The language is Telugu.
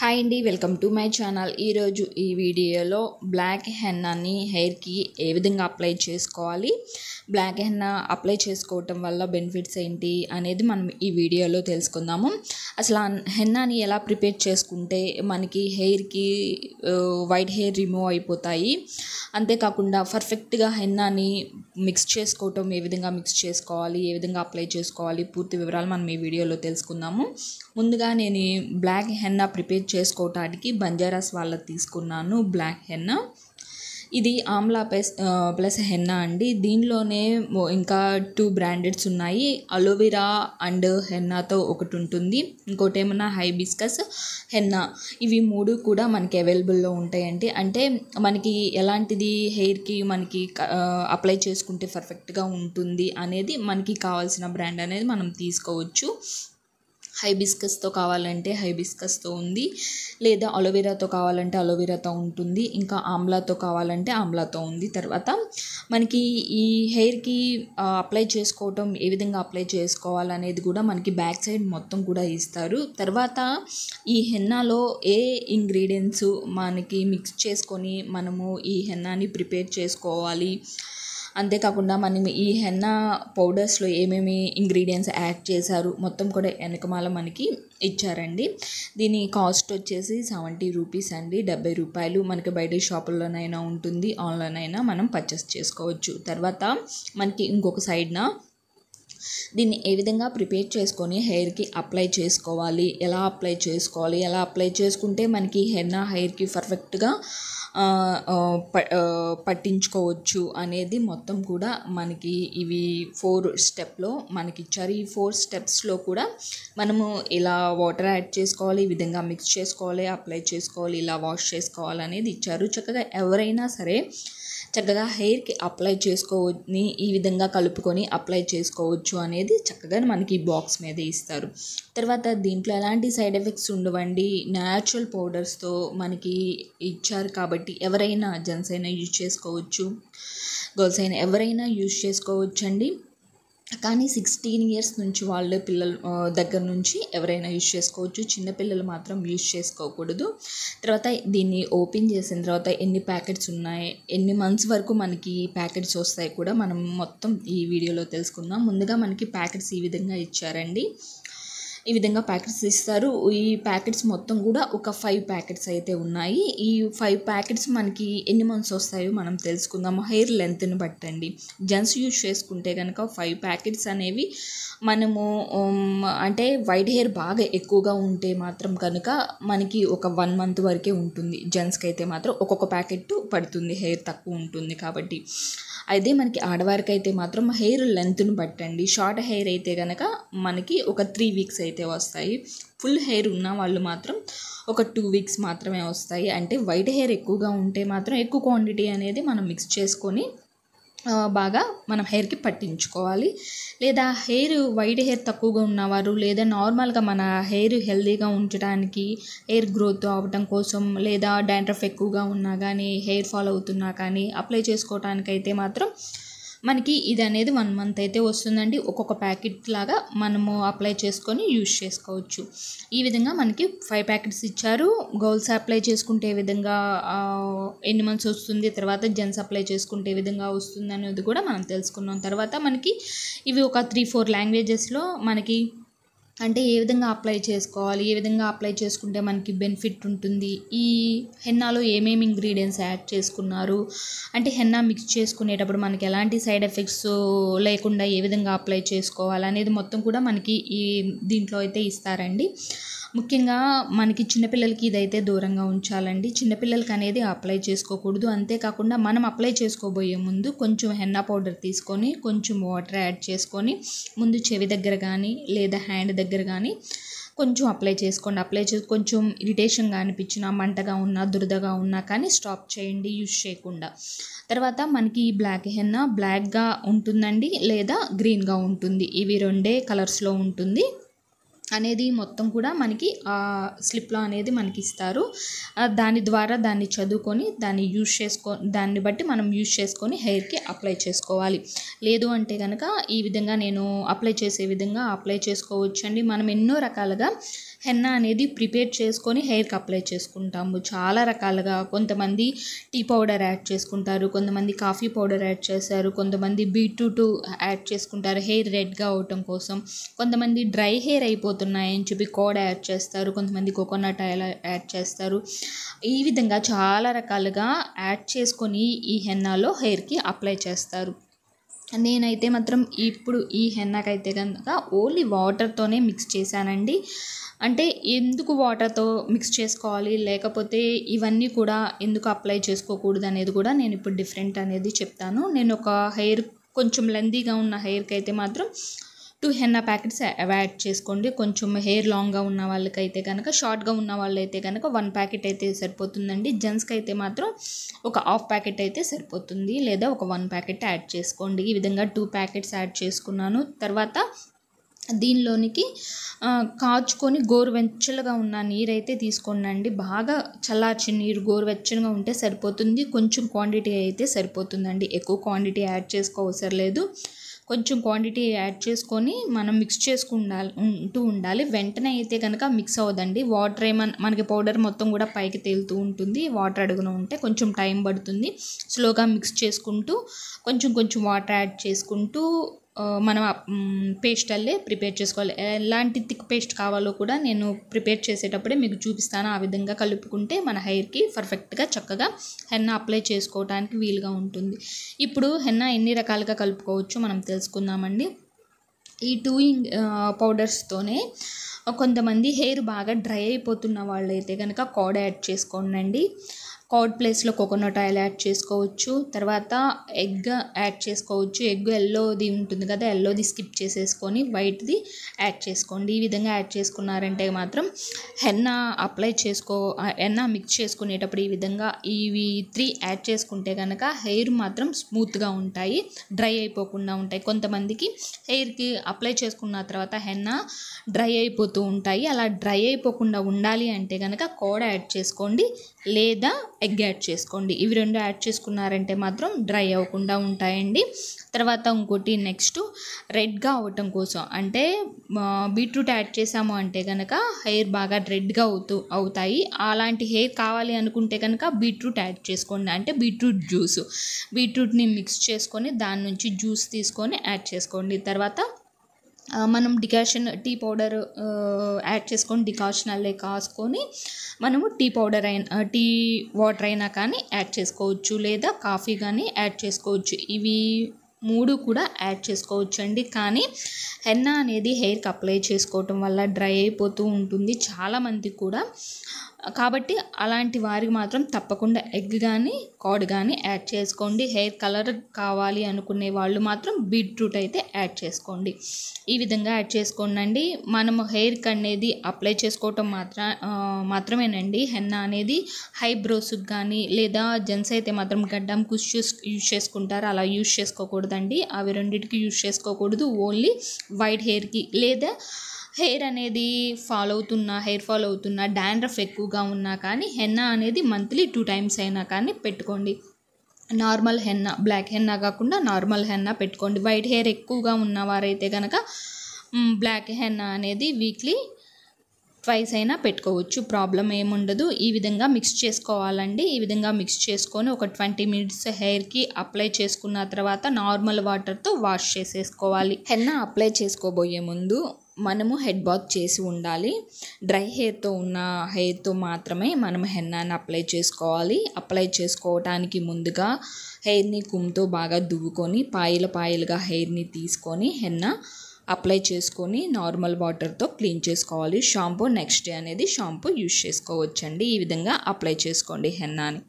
హాయ్ అండి వెల్కమ్ టు మై ఛానల్. ఈరోజు ఈ వీడియోలో బ్లాక్ హెన్నాని హెయిర్కి ఏ విధంగా అప్లై చేసుకోవాలి? బ్లాక్ హెన్నా అప్లై చేసుకోవటం వల్ల బెనిఫిట్స్ ఏంటి అనేది మనం ఈ వీడియోలో తెలుసుకుందాము. అసలు హెన్నాని ఎలా ప్రిపేర్ చేసుకుంటే మనకి హెయిర్కి వైట్ హెయిర్ రిమూవ్ అయిపోతాయి. అంతేకాకుండా పర్ఫెక్ట్గా హెన్నాని మిక్స్ చేసుకోవటం ఏ విధంగా మిక్స్ చేసుకోవాలి ఏ విధంగా అప్లై చేసుకోవాలి? పూర్తి వివరాలు మనం ఈ వీడియోలో తెలుసుకుందాము. ముందుగా నేను బ్లాక్ హెన్నా ప్రిపేర్ చేసుకోవటానికి బంజారాస్ వాళ్ళది తీసుకున్నాను బ్లాక్ హెన్నా. ఇది ఆమ్లా ప్లస్ ప్లస్ హెన్నా అండి. దీనిలోనే ఇంకా టూ బ్రాండెడ్స్ ఉన్నాయి. అలోవెరా అండ్ హెన్నాతో ఒకటి ఉంటుంది. ఇంకోటి ఏమన్నా హైబిస్కస్ హెన్నా. ఇవి మూడు కూడా మనకి అవైలబుల్లో ఉంటాయండి. అంటే మనకి ఎలాంటిది హెయిర్కి మనకి అప్లై చేసుకుంటే పర్ఫెక్ట్గా ఉంటుంది అనేది మనకి కావాల్సిన బ్రాండ్ అనేది మనం తీసుకోవచ్చు. హైబిస్కస్తో కావాలంటే హైబిస్కస్తో ఉంది. లేదా అలోవెరాతో కావాలంటే అలోవెరాతో ఉంటుంది. ఇంకా ఆమ్లాతో కావాలంటే ఆమ్లాతో ఉంది. తర్వాత మనకి ఈ హెయిర్కి అప్లై చేసుకోవటం ఏ విధంగా అప్లై చేసుకోవాలనేది కూడా మనకి బ్యాక్ సైడ్ మొత్తం కూడా ఇస్తారు. తర్వాత ఈ హెన్నాలో ఏ ఇంగ్రీడియంట్స్ మనకి మిక్స్ చేసుకొని మనము ఈ హెన్నాని ప్రిపేర్ చేసుకోవాలి? అంతేకాకుండా మనం ఈ హెన్నా పౌడర్స్లో ఏమేమి ఇంగ్రీడియంట్స్ యాడ్ చేశారు మొత్తం కూడా వెనకమాల మనకి ఇచ్చారండి. దీని కాస్ట్ వచ్చేసి సెవెంటీ రూపీస్ అండి. డెబ్బై రూపాయలు మనకి బయట షాపుల్లోనైనా ఉంటుంది ఆన్లైన్ అయినా మనం పర్చేస్ చేసుకోవచ్చు. తర్వాత మనకి ఇంకొక సైడ్న దీన్ని ఏ విధంగా ప్రిపేర్ చేసుకొని హెయిర్కి అప్లై చేసుకోవాలి ఎలా అప్లై చేసుకోవాలి ఎలా అప్లై చేసుకుంటే మనకి హెన్నా హెయిర్కి పర్ఫెక్ట్గా ప- పట్టించుకోవచ్చు అనేది మొత్తం కూడా మనకి ఇవి ఫోర్ స్టెప్లో మనకి ఇచ్చారు ఈ ఫోర్ స్టెప్స్లో కూడా మనము ఇలా వాటర్ యాడ్ చేసుకోవాలి ఈ విధంగా మిక్స్ చేసుకోవాలి అప్లై చేసుకోవాలి ఇలా వాష్ చేసుకోవాలి అనేది ఇచ్చారు. చక్కగా ఎవరైనా సరే చక్కగా హెయిర్కి అప్లై చేసుకోవని ఈ విధంగా కలుపుకొని అప్లై చేసుకోవచ్చు అనేది చక్కగా మనకి బాక్స్ మీద ఇస్తారు. తర్వాత దీంట్లో ఎలాంటి సైడ్ ఎఫెక్ట్స్ ఉండవండి. న్యాచురల్ పౌడర్స్తో మనకి ఇచ్చారు కాబట్టి ఎవరైనా జెంట్స్ అయినా యూజ్ చేసుకోవచ్చు. గర్ల్స్ అయినా ఎవరైనా యూజ్ చేసుకోవచ్చు అండి కానీ సిక్స్టీన్ ఇయర్స్ నుంచి వాళ్ళ పిల్లల దగ్గర నుంచి ఎవరైనా యూజ్ చేసుకోవచ్చు. చిన్నపిల్లలు మాత్రం యూజ్ చేసుకోకూడదు. తర్వాత దీన్ని ఓపెన్ చేసిన తర్వాత ఎన్ని ప్యాకెట్స్ ఉన్నాయి ఎన్ని మంత్స్ వరకు మనకి ప్యాకెట్స్ వస్తాయి కూడా మనం మొత్తం ఈ వీడియోలో తెలుసుకుందాం. ముందుగా మనకి ప్యాకెట్స్ ఈ విధంగా ఇచ్చారండి. ఈ విధంగా ప్యాకెట్స్ ఇస్తారు ఈ ప్యాకెట్స్ మొత్తం కూడా ఒక ఫైవ్ ప్యాకెట్స్ అయితే ఉన్నాయి. ఈ ఫైవ్ ప్యాకెట్స్ మనకి ఎన్ని మంత్స్ వస్తాయో మనం తెలుసుకుందాం హెయిర్ లెంత్ని బట్టండి జెంట్స్ యూజ్ చేసుకుంటే కనుక ఫైవ్ ప్యాకెట్స్ అనేవి మనము um, అంటే వైట్ హెయిర్ బాగా ఎక్కువగా ఉంటే మాత్రం కనుక మనకి ఒక వన్ మంత్ వరకే ఉంటుంది. జెంట్స్కి అయితే మాత్రం ఒక్కొక్క ప్యాకెట్ పడుతుంది. హెయిర్ తక్కువ ఉంటుంది కాబట్టి. అయితే మనకి ఆడవారికి అయితే మాత్రం హెయిర్ లెంత్ను బట్టండి. షార్ట్ హెయిర్ అయితే కనుక మనకి ఒక త్రీ వీక్స్ అయితే వస్తాయి. ఫుల్ హెయిర్ ఉన్న వాళ్ళు మాత్రం ఒక టూ వీక్స్ మాత్రమే వస్తాయి. అంటే వైట్ హెయిర్ ఎక్కువగా ఉంటే మాత్రం ఎక్కువ క్వాంటిటీ అనేది మనం మిక్స్ చేసుకొని బాగా మనం హెయిర్కి పట్టించుకోవాలి. లేదా హెయిర్ వైడ్ హెయిర్ తక్కువగా ఉన్నవారు లేదా నార్మల్గా మన హెయిర్ హెల్దీగా ఉంచడానికి హెయిర్ గ్రోత్ అవ్వటం కోసం లేదా డాండ్రఫ్ ఎక్కువగా ఉన్నా కానీ హెయిర్ ఫాల్ అవుతున్నా కానీ అప్లై చేసుకోవటానికైతే మాత్రం మనకి ఇది అనేది వన్ మంత్ అయితే వస్తుందండి. ఒక్కొక్క ప్యాకెట్ లాగా మనము అప్లై చేసుకొని యూజ్ చేసుకోవచ్చు. ఈ విధంగా మనకి ఫైవ్ ప్యాకెట్స్ ఇచ్చారు. గర్ల్స్ అప్లై చేసుకుంటే ఏ విధంగా ఎన్ని మంత్స్ వస్తుంది తర్వాత జెంట్స్ అప్లై చేసుకుంటే ఏ విధంగా వస్తుంది అనేది కూడా మనం తెలుసుకున్నాం. తర్వాత మనకి ఇవి ఒక త్రీ ఫోర్ లాంగ్వేజెస్లో మనకి అంటే ఏ విధంగా అప్లై చేసుకోవాలి ఏ విధంగా అప్లై చేసుకుంటే మనకి బెనిఫిట్ ఉంటుంది ఈ హెన్నాలో ఏమేమి ఇంగ్రీడియంట్స్ యాడ్ చేసుకున్నారు అంటే హెన్నా మిక్స్ చేసుకునేటప్పుడు మనకి ఎలాంటి సైడ్ ఎఫెక్ట్స్ లేకుండా ఏ విధంగా అప్లై చేసుకోవాలి అనేది మొత్తం కూడా మనకి ఈ దీంట్లో అయితే ఇస్తారండి. ముఖ్యంగా మనకి చిన్నపిల్లలకి ఇదైతే దూరంగా ఉంచాలండి. చిన్నపిల్లలకి అనేది అప్లై చేసుకోకూడదు. అంతేకాకుండా మనం అప్లై చేసుకోబోయే ముందు కొంచెం హెన్నా పౌడర్ తీసుకొని కొంచెం వాటర్ యాడ్ చేసుకొని ముందు చెవి దగ్గర కానీ లేదా హ్యాండ్ దగ్గర కానీ కొంచెం అప్లై చేసుకోండి. అప్లై చేసి కొంచెం ఇరిటేషన్గా అనిపించిన మంటగా ఉన్నా దురదగా ఉన్నా కానీ స్టాప్ చేయండి యూజ్ చేయకుండా. తర్వాత మనకి ఈ బ్లాక్ హెన్నా బ్లాక్గా ఉంటుందండి లేదా గ్రీన్గా ఉంటుంది. ఇవి రెండే కలర్స్లో ఉంటుంది. అనేది మొత్తం కూడా మనకి ఆ స్లిప్లో అనేది మనకి ఇస్తారు దాని ద్వారా దాన్ని చదువుకొని దాన్ని యూజ్ చేసుకో దాన్ని బట్టి మనం యూజ్ చేసుకొని హెయిర్కి అప్లై చేసుకోవాలి. లేదు అంటే కనుక ఈ విధంగా నేను అప్లై చేసే విధంగా అప్లై చేసుకోవచ్చు అండి మనం ఎన్నో రకాలుగా హెన్నా అనేది ప్రిపేర్ చేసుకొని హెయిర్కి అప్లై చేసుకుంటాము. చాలా రకాలుగా కొంతమంది టీ పౌడర్ యాడ్ చేసుకుంటారు కొంతమంది కాఫీ పౌడర్ యాడ్ చేస్తారు కొంతమంది బీట్రూట్ యాడ్ చేసుకుంటారు హెయిర్ రెడ్గా అవటం కోసం. కొంతమంది డ్రై హెయిర్ అయిపోతుంది అవుతున్నాయని చెప్పి కోడ్ యాడ్ చేస్తారు. కొంతమంది కోకోనట్ ఆయిల్ యాడ్ చేస్తారు. ఈ విధంగా చాలా రకాలుగా యాడ్ చేసుకొని ఈ హెన్నాలో హెయిర్కి అప్లై చేస్తారు. నేనైతే మాత్రం ఇప్పుడు ఈ హెన్నాకైతే కనుక ఓన్లీ వాటర్తోనే మిక్స్ చేశానండి. అంటే ఎందుకు వాటర్తో మిక్స్ చేసుకోవాలి? లేకపోతే ఇవన్నీ కూడా ఎందుకు అప్లై చేసుకోకూడదు అనేది కూడా నేను ఇప్పుడు డిఫరెంట్ అనేది చెప్తాను. నేను ఒక హెయిర్ కొంచెం లెందీగా ఉన్న హెయిర్కి అయితే మాత్రం టూ హెన్నా ప్యాకెట్స్ యాడ్ చేసుకోండి. కొంచెం హెయిర్ లాంగ్గా ఉన్న వాళ్ళకైతే కనుక షార్ట్గా ఉన్న వాళ్ళైతే కనుక వన్ ప్యాకెట్ అయితే సరిపోతుందండి. జెంట్స్కి అయితే మాత్రం ఒక హాఫ్ ప్యాకెట్ అయితే సరిపోతుంది. లేదా ఒక వన్ ప్యాకెట్ యాడ్ చేసుకోండి. ఈ విధంగా టూ ప్యాకెట్స్ యాడ్ చేసుకున్నాను. తర్వాత దీనిలోనికి కాచుకొని గోరువెచ్చలుగా ఉన్న నీరైతే తీసుకోండి బాగా చల్లార్చి నీరు గోరువెచ్చగా ఉంటే సరిపోతుంది. కొంచెం క్వాంటిటీ అయితే సరిపోతుందండి. ఎక్కువ క్వాంటిటీ యాడ్ చేసుకోవసరం లేదు. కొంచెం క్వాంటిటీ యాడ్ చేసుకొని మనం మిక్స్ చేసుకుండాలి ఉంటూ ఉండాలి. వెంటనే అయితే కనుక మిక్స్ అవ్వదండి. వాటర్ ఏమన్నా మనకి పౌడర్ మొత్తం కూడా పైకి తేలుతూ ఉంటుంది. వాటర్ అడుగున ఉంటే కొంచెం టైం పడుతుంది. స్లోగా మిక్స్ చేసుకుంటూ కొంచెం కొంచెం వాటర్ యాడ్ చేసుకుంటూ మనం పేస్ట్ అల్లే ప్రిపేర్ చేసుకోవాలి. ఎలాంటి థిక్ పేస్ట్ కావాలో కూడా నేను ప్రిపేర్ చేసేటప్పుడే మీకు చూపిస్తాను. ఆ విధంగా కలుపుకుంటే మన హెయిర్కి పర్ఫెక్ట్గా చక్కగా హెన్న అప్లై చేసుకోవడానికి వీలుగా ఉంటుంది. ఇప్పుడు హెన్న ఎన్ని రకాలుగా కలుపుకోవచ్చు మనం తెలుసుకుందామండి. ఈ టూ పౌడర్స్తోనే కొంతమంది హెయిర్ బాగా డ్రై అయిపోతున్న వాళ్ళైతే కనుక కోడ యాడ్ చేసుకోండి కార్డ్ ప్లేస్లో కోకోనట్ ఆయిల్ యాడ్ చేసుకోవచ్చు. తర్వాత ఎగ్ యాడ్ చేసుకోవచ్చు. ఎగ్ ఎల్లోది ఉంటుంది కదా ఎల్లోది స్కిప్ చేసేసుకొని వైట్ది యాడ్ చేసుకోండి. ఈ విధంగా యాడ్ చేసుకున్నారంటే మాత్రం హెన్న అప్లై చేసుకో హెన్న మిక్స్ చేసుకునేటప్పుడు ఈ విధంగా ఇవి త్రీ యాడ్ చేసుకుంటే కనుక హెయిర్ మాత్రం స్మూత్గా ఉంటాయి డ్రై అయిపోకుండా ఉంటాయి. కొంతమందికి హెయిర్కి అప్లై చేసుకున్న తర్వాత హెన్న డ్రై అయిపోతూ ఉంటాయి. అలా డ్రై అయిపోకుండా ఉండాలి అంటే కనుక కోడ యాడ్ చేసుకోండి. లేదా ఎగ్ యాడ్ చేసుకోండి. ఇవి రెండు యాడ్ చేసుకున్నారంటే మాత్రం డ్రై అవ్వకుండా ఉంటాయండి. తర్వాత ఇంకోటి నెక్స్ట్ రెడ్గా అవ్వటం కోసం. అంటే బీట్రూట్ యాడ్ చేసాము అంటే కనుక హెయిర్ బాగా రెడ్గా అవుతూ అవుతాయి. అలాంటి హెయిర్ కావాలి అనుకుంటే కనుక బీట్రూట్ యాడ్ చేసుకోండి. అంటే బీట్రూట్ జ్యూస్. బీట్రూట్ని మిక్స్ చేసుకొని దాని నుంచి జ్యూస్ తీసుకొని యాడ్ చేసుకోండి. తర్వాత మనం డికాషన్ టీ పౌడర్ యాడ్ చేసుకొని డికాషన్ అల్లే కాసుకొని మనము టీ పౌడర్ అయినా టీ వాటర్ అయినా కానీ యాడ్ చేసుకోవచ్చు. లేదా కాఫీ కానీ యాడ్ చేసుకోవచ్చు. ఇవి మూడు కూడా యాడ్ చేసుకోవచ్చు అండి కానీ హెన్నా అనేది హెయిర్కి అప్లై చేసుకోవటం వల్ల డ్రై అయిపోతూ ఉంటుంది. చాలామంది కూడా కాబట్టి అలాంటి వారికి మాత్రం తప్పకుండా ఎగ్ కానీ కార్డ్ కానీ యాడ్ చేసుకోండి. హెయిర్ కలర్ కావాలి అనుకునే వాళ్ళు మాత్రం బీట్రూట్ అయితే యాడ్ చేసుకోండి. ఈ విధంగా యాడ్ చేసుకోండి మనము హెయిర్కి అనేది అప్లై చేసుకోవటం మాత్ర మాత్రమేనండి. హెన్నా అనేది హైబ్రోస్కి కానీ లేదా జెంట్స్ అయితే మాత్రం గడ్డం కుష్ యూస్ చేసుకుంటారు. అలా యూస్ చేసుకోకూడదండి. అవి రెండింటికి యూస్ చేసుకోకూడదు. ఓన్లీ వైట్ హెయిర్కి లేదా హెయిర్ అనేది ఫాల్ అవుతున్నా హెయిర్ ఫాల్ అవుతున్నా డాండ్రఫ్ ఎక్కువగా ఉన్నా కానీ హెన్నా అనేది మంత్లీ టూ టైమ్స్ అయినా కానీ పెట్టుకోండి. నార్మల్ హెన్నా బ్లాక్ హెన్నా కాకుండా నార్మల్ హెన్నా పెట్టుకోండి. వైట్ హెయిర్ ఎక్కువగా ఉన్నవారైతే కనుక బ్లాక్ హెన్నా అనేది వీక్లీ ట్వైస్ అయినా పెట్టుకోవచ్చు. ప్రాబ్లం ఏముండదు. ఈ విధంగా మిక్స్ చేసుకోవాలండి. ఈ విధంగా మిక్స్ చేసుకొని ఒక ట్వంటీ మినిట్స్ హెయిర్కి అప్లై చేసుకున్న తర్వాత నార్మల్ వాటర్తో వాష్ చేసేసుకోవాలి. హెన్న అప్లై చేసుకోబోయే ముందు మనము హెడ్ బాత్ చేసి ఉండాలి. డ్రై హెయిర్తో ఉన్న హెయిర్తో మాత్రమే మనం హెన్నాన్ని అప్లై చేసుకోవాలి. అప్లై చేసుకోవటానికి ముందుగా హెయిర్ని కుమ్తో బాగా దువ్వుకొని పాయల పాయలుగా హెయిర్ని తీసుకొని హెన్న అప్లై చేసుకొని నార్మల్ వాటర్తో క్లీన్ చేసుకోవాలి. షాంపూ నెక్స్ట్ డే అనేది షాంపూ యూస్ చేసుకోవచ్చండి. ఈ విధంగా అప్లై చేసుకోండి హెన్నాని.